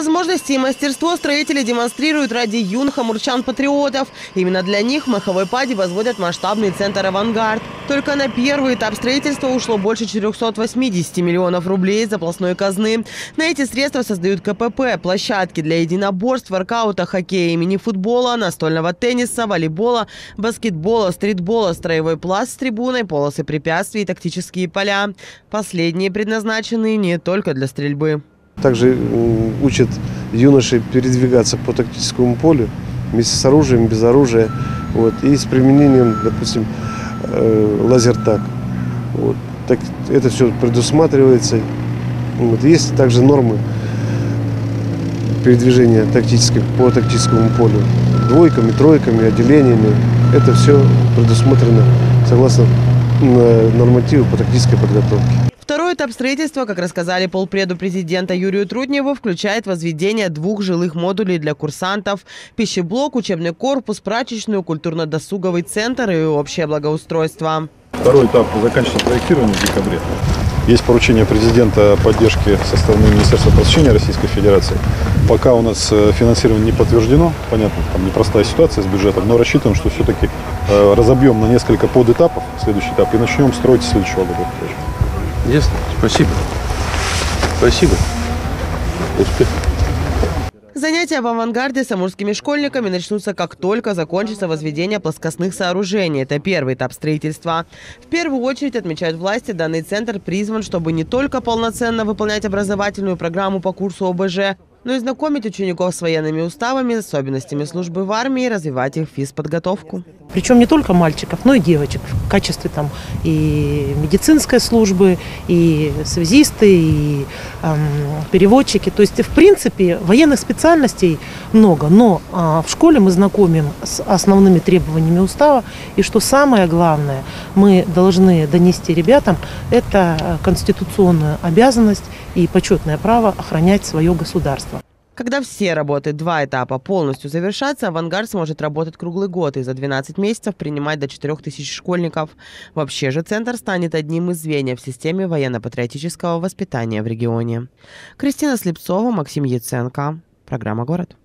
Возможности и мастерство строители демонстрируют ради юных амурчан-патриотов. Именно для них в Маховой Паде возводят масштабный центр «Авангард». Только на первый этап строительства ушло больше 480 миллионов рублей из областной казны. На эти средства создают КПП, площадки для единоборств, воркаута, хоккея и мини-футбола, настольного тенниса, волейбола, баскетбола, стритбола, строевой пласт с трибуной, полосы препятствий и тактические поля. Последние предназначены не только для стрельбы. Также учат юношей передвигаться по тактическому полю вместе с оружием, без оружия. Вот, и с применением, допустим, э, лазертак. Вот. Так, это все предусматривается. Вот. Есть также нормы передвижения тактических, по тактическому полю. Двойками, тройками, отделениями. Это все предусмотрено согласно нормативу по тактической подготовке. Второй этап строительства, как рассказали полпреду президента Юрию Трудневу, включает возведение двух жилых модулей для курсантов, пищеблок, учебный корпус, прачечную, культурно-досуговый центр и общее благоустройство. Второй этап заканчивается проектирование в декабре. Есть поручение президента о поддержке со стороны Министерства просвещения Российской Федерации. Пока у нас э, финансирование не подтверждено, понятно, там непростая ситуация с бюджетом, но рассчитываем, что все-таки э, разобьем на несколько подэтапов следующий этап и начнем строить следующего года. Ясно. Спасибо. Спасибо. Успехов. Занятия в авангарде с амурскими школьниками начнутся как только закончится возведение плоскостных сооружений. Это первый этап строительства. В первую очередь, отмечают власти, данный центр призван, чтобы не только полноценно выполнять образовательную программу по курсу ОБЖ, но и знакомить учеников с военными уставами, особенностями службы в армии развивать их физподготовку. Причем не только мальчиков, но и девочек в качестве там и медицинской службы, и связисты, и эм, переводчики. То есть, в принципе, военных специальностей много, но э, в школе мы знакомим с основными требованиями устава. И что самое главное, мы должны донести ребятам, это конституционную обязанность и почетное право охранять свое государство. Когда все работы два этапа полностью завершатся, «Авангард» сможет работать круглый год и за 12 месяцев принимать до 4000 школьников. Вообще же центр станет одним из звеньев в системе военно-патриотического воспитания в регионе. Кристина Слепцова, Максим Яценко. Программа «Город».